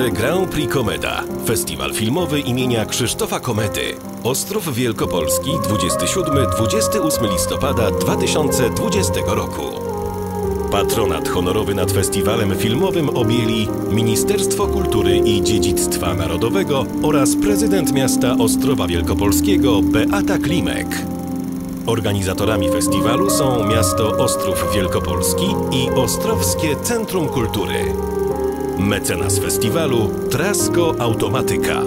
Piąte Grand Prix Komeda. Festiwal filmowy imienia Krzysztofa Komety. Ostrów Wielkopolski 27-28 listopada 2020 roku. Patronat honorowy nad festiwalem filmowym objęli Ministerstwo Kultury i Dziedzictwa Narodowego oraz prezydent miasta Ostrowa Wielkopolskiego Beata Klimek. Organizatorami festiwalu są miasto Ostrów Wielkopolski i Ostrowskie Centrum Kultury. Mecenas festiwalu Trasko Automatyka.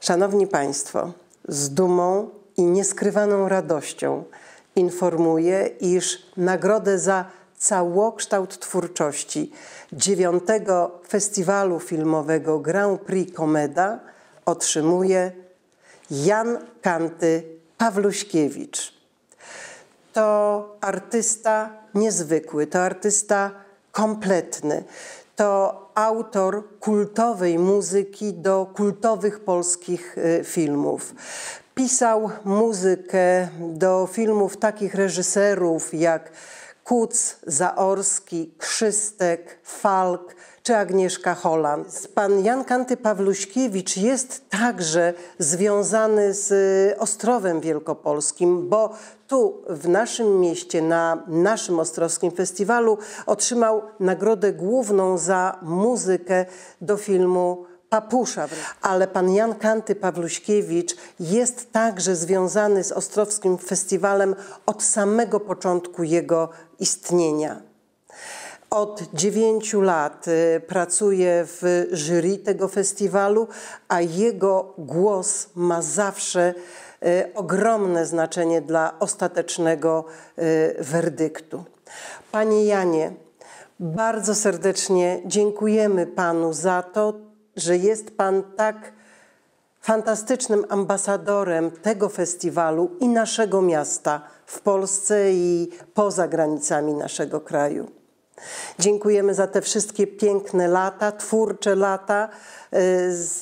Szanowni Państwo, z dumą i nieskrywaną radością informuję, iż nagrodę za całokształt twórczości dziewiątego festiwalu filmowego Grand Prix Komeda otrzymuje Jan Kanty Pawluśkiewicz. To artysta niezwykły, to artysta kompletny, to autor kultowej muzyki do kultowych polskich y, filmów. Pisał muzykę do filmów takich reżyserów jak Kuc, Zaorski, Krzystek, Falk czy Agnieszka Holland. Pan Jan Kanty Pawluśkiewicz jest także związany z Ostrowem Wielkopolskim, bo tu w naszym mieście, na naszym Ostrowskim Festiwalu otrzymał nagrodę główną za muzykę do filmu Papusza. Ale pan Jan Kanty Pawluśkiewicz jest także związany z Ostrowskim Festiwalem od samego początku jego istnienia. Od dziewięciu lat y, pracuje w jury tego festiwalu, a jego głos ma zawsze ogromne znaczenie dla ostatecznego y, werdyktu. Panie Janie, bardzo serdecznie dziękujemy Panu za to, że jest Pan tak fantastycznym ambasadorem tego festiwalu i naszego miasta w Polsce i poza granicami naszego kraju. Dziękujemy za te wszystkie piękne lata, twórcze lata.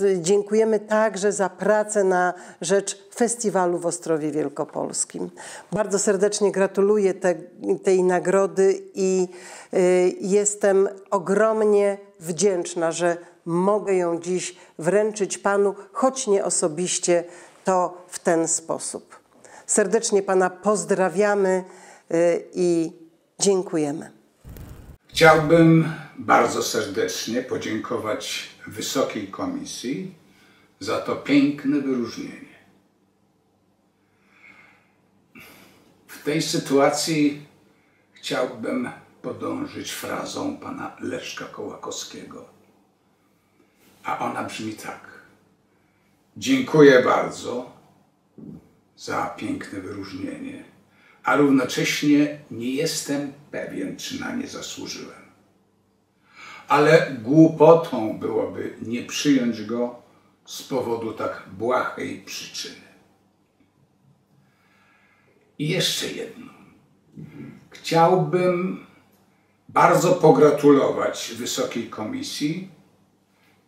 Y, dziękujemy także za pracę na rzecz festiwalu w Ostrowie Wielkopolskim. Bardzo serdecznie gratuluję te, tej nagrody i y, jestem ogromnie wdzięczna, że mogę ją dziś wręczyć Panu, choć nie osobiście, to w ten sposób. Serdecznie Pana pozdrawiamy y, i dziękujemy. Chciałbym bardzo serdecznie podziękować Wysokiej Komisji za to piękne wyróżnienie. W tej sytuacji chciałbym podążyć frazą pana Leszka Kołakowskiego. A ona brzmi tak. Dziękuję bardzo za piękne wyróżnienie a równocześnie nie jestem pewien, czy na nie zasłużyłem. Ale głupotą byłoby nie przyjąć go z powodu tak błahej przyczyny. I jeszcze jedno. Chciałbym bardzo pogratulować Wysokiej Komisji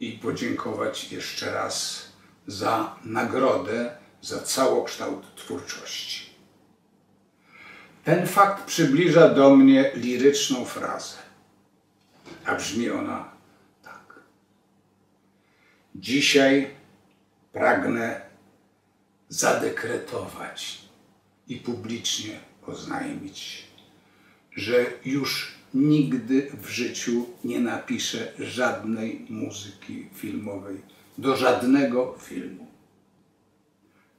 i podziękować jeszcze raz za nagrodę za całokształt twórczości. Ten fakt przybliża do mnie liryczną frazę, a brzmi ona tak. Dzisiaj pragnę zadekretować i publicznie oznajmić, że już nigdy w życiu nie napiszę żadnej muzyki filmowej do żadnego filmu.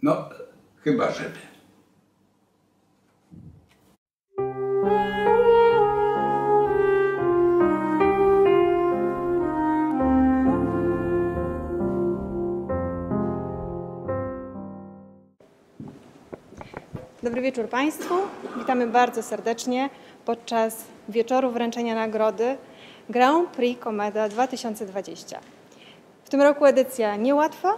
No, chyba żeby. Dobry wieczór Państwu. Witamy bardzo serdecznie podczas wieczoru wręczenia nagrody Grand Prix Komeda 2020. W tym roku edycja niełatwa,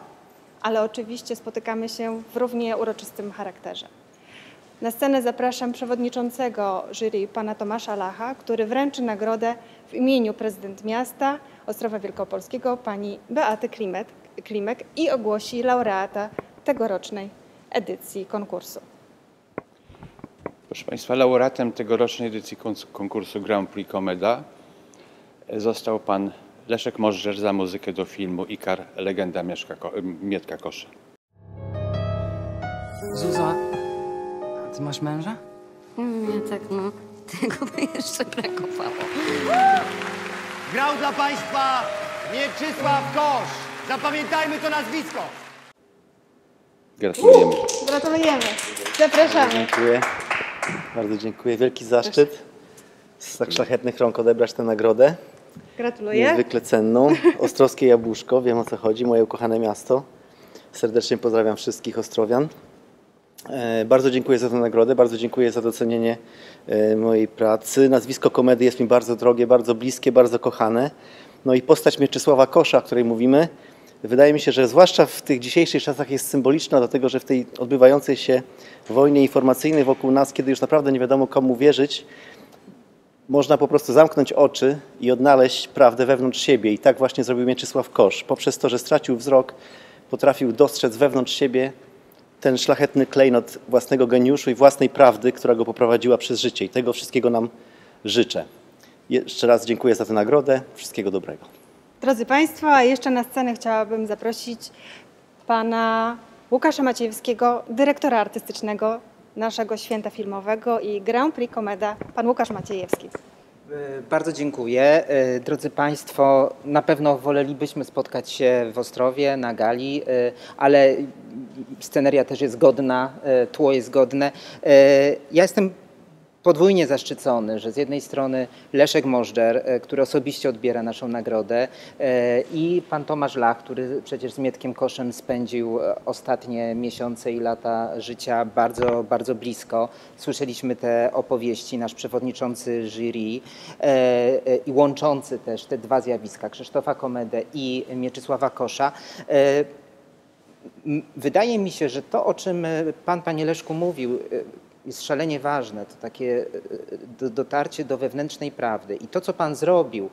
ale oczywiście spotykamy się w równie uroczystym charakterze. Na scenę zapraszam przewodniczącego jury pana Tomasza Lacha, który wręczy nagrodę w imieniu prezydent miasta Ostrowa Wielkopolskiego pani Beaty Klimek, Klimek i ogłosi laureata tegorocznej edycji konkursu. Proszę Państwa, laureatem tegorocznej edycji konkursu Grand Prix Komeda został pan Leszek Możdżer za muzykę do filmu Ikar, legenda Mieszka, Mietka Kosza. Zuza, a ty masz męża? Nie, tak no. Tego by jeszcze brakowało. Grał dla Państwa Mieczysław Kosz. Zapamiętajmy to nazwisko. Gratulujemy. Gratulujemy. Zapraszamy. Dziękuję. Bardzo dziękuję. Wielki zaszczyt z tak szlachetnych rąk odebrać tę nagrodę. Gratuluję. Niezwykle cenną. Ostrowskie Jabłuszko, wiem o co chodzi, moje ukochane miasto. Serdecznie pozdrawiam wszystkich Ostrowian. E, Bardzo dziękuję za tę nagrodę, bardzo dziękuję za docenienie e, mojej pracy. Nazwisko komedy jest mi bardzo drogie, bardzo bliskie, bardzo kochane. No i postać Mieczysława Kosza, o której mówimy, wydaje mi się, że zwłaszcza w tych dzisiejszych czasach jest symboliczna, dlatego że w tej odbywającej się wojnie informacyjnej wokół nas, kiedy już naprawdę nie wiadomo komu wierzyć, można po prostu zamknąć oczy i odnaleźć prawdę wewnątrz siebie. I tak właśnie zrobił Mieczysław Kosz. Poprzez to, że stracił wzrok, potrafił dostrzec wewnątrz siebie ten szlachetny klejnot własnego geniuszu i własnej prawdy, która go poprowadziła przez życie. I tego wszystkiego nam życzę. Jeszcze raz dziękuję za tę nagrodę. Wszystkiego dobrego. Drodzy Państwo, a jeszcze na scenę chciałabym zaprosić pana Łukasza Maciejewskiego, dyrektora artystycznego naszego święta filmowego i Grand Prix Komeda, pan Łukasz Maciejewski. E, Bardzo dziękuję. E, Drodzy Państwo, na pewno wolelibyśmy spotkać się w Ostrowie na gali, e, ale sceneria też jest godna, tło jest godne. Ja jestem podwójnie zaszczycony, że z jednej strony Leszek Możdżer, e, który osobiście odbiera naszą nagrodę e, i pan Tomasz Lach, który przecież z Mietkiem Koszem spędził e, ostatnie miesiące i lata życia bardzo, bardzo blisko. Słyszeliśmy te opowieści, nasz przewodniczący jury i łączący też te dwa zjawiska, Krzysztofa Komedę i Mieczysława Kosza. Wydaje mi się, że to, o czym Pan, Panie Leszku, mówił, jest szalenie ważne. To takie e, do- dotarcie do wewnętrznej prawdy. I to, co Pan zrobił e,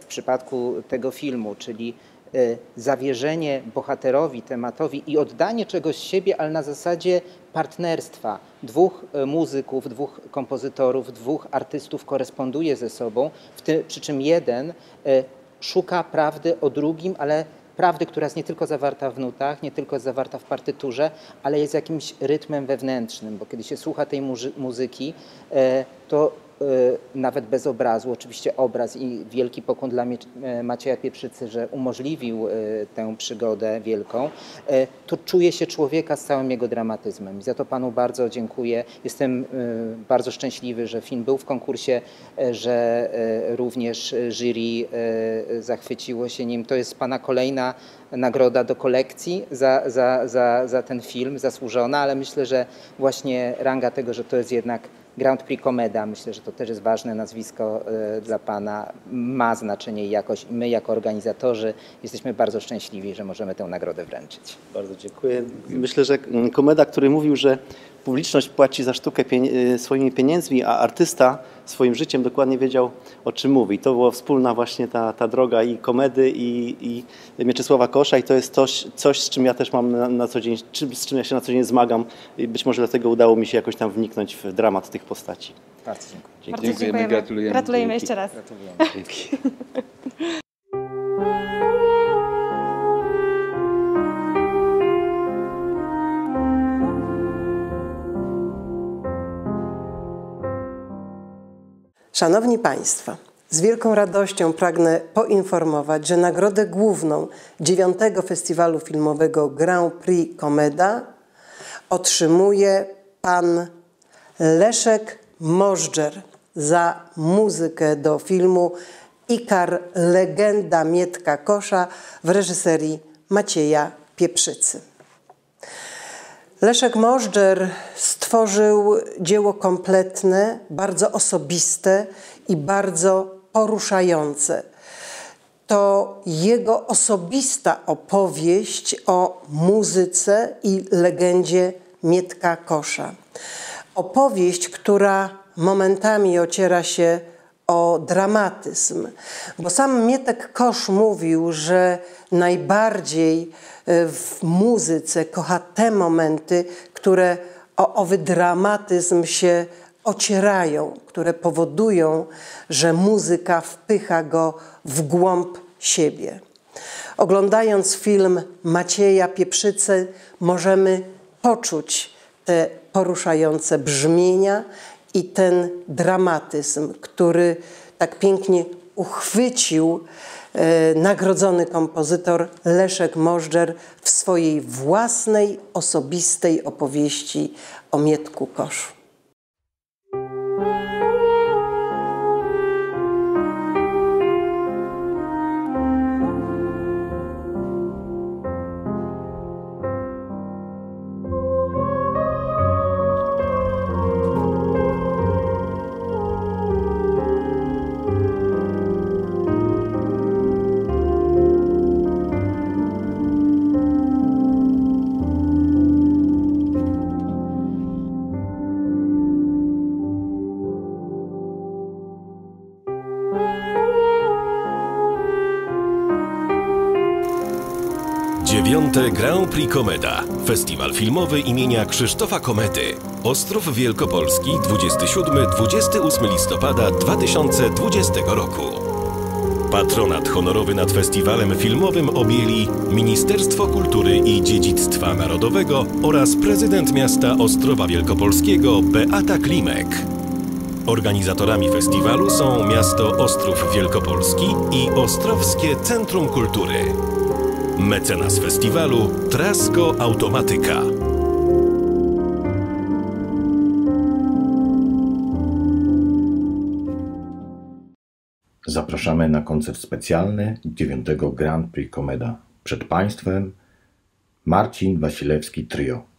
w przypadku tego filmu, czyli e, zawierzenie bohaterowi, tematowi i oddanie czegoś z siebie, ale na zasadzie partnerstwa. Dwóch e, muzyków, dwóch kompozytorów, dwóch artystów koresponduje ze sobą, w tym, przy czym jeden e, szuka prawdy o drugim, ale prawdy, która jest nie tylko zawarta w nutach, nie tylko jest zawarta w partyturze, ale jest jakimś rytmem wewnętrznym, bo kiedy się słucha tej muzy- muzyki, e, to nawet bez obrazu, oczywiście obraz i wielki pokłon dla e, Macieja Pieprzycy, że umożliwił e, tę przygodę wielką, e, to czuje się człowieka z całym jego dramatyzmem. I za to Panu bardzo dziękuję. Jestem bardzo szczęśliwy, że film był w konkursie, że również jury zachwyciło się nim. To jest Pana kolejna nagroda do kolekcji za, za, za, za ten film, zasłużona, ale myślę, że właśnie ranga tego, że to jest jednak Grand Prix Komeda, myślę, że to też jest ważne nazwisko e, dla Pana, ma znaczenie i jakoś. My jako organizatorzy jesteśmy bardzo szczęśliwi, że możemy tę nagrodę wręczyć. Bardzo dziękuję. Myślę, że mm, Komeda, który mówił, że publiczność płaci za sztukę y, swoimi pieniędzmi, a artysta swoim życiem dokładnie wiedział, o czym mówi. To była wspólna właśnie ta, ta droga i Komedy, i, i Mieczysława Kosza i to jest coś, coś z czym ja też mam na, na co dzień, czym, z czym ja się na co dzień zmagam i być może dlatego udało mi się jakoś tam wniknąć w dramat tych postaci. Bardzo dziękuję. Bardzo Dziękujemy, gratulujemy. Gratulujemy jeszcze raz. Dzięki. Szanowni Państwo, z wielką radością pragnę poinformować, że nagrodę główną dziewiątego Festiwalu Filmowego Grand Prix Komeda otrzymuje pan Leszek Możdżer za muzykę do filmu Ikar Legenda Mietka Kosza w reżyserii Macieja Pieprzycy. Leszek Możdżer stworzył dzieło kompletne, bardzo osobiste i bardzo poruszające. To jego osobista opowieść o muzyce i legendzie Mietka Kosza. Opowieść, która momentami ociera się o dramatyzm, bo sam Mietek Kosz mówił, że najbardziej e, w muzyce kocha te momenty, które o owy dramatyzm się ocierają, które powodują, że muzyka wpycha go w głąb siebie. Oglądając film Macieja Pieprzycy, możemy poczuć te poruszające brzmienia i ten dramatyzm, który tak pięknie uchwycił e, nagrodzony kompozytor Leszek Możdżer w swojej własnej, osobistej opowieści o Mietku Koszu. Prix Komeda. Festiwal filmowy imienia Krzysztofa Komety. Ostrów Wielkopolski 27-28 listopada 2020 roku. Patronat honorowy nad festiwalem filmowym objęli Ministerstwo Kultury i Dziedzictwa Narodowego oraz prezydent miasta Ostrowa Wielkopolskiego Beata Klimek. Organizatorami festiwalu są miasto Ostrów Wielkopolski i Ostrowskie Centrum Kultury. Mecenas festiwalu Trasko Automatyka. Zapraszamy na koncert specjalny 9 Grand Prix Komeda. Przed Państwem Marcin Wasilewski Trio.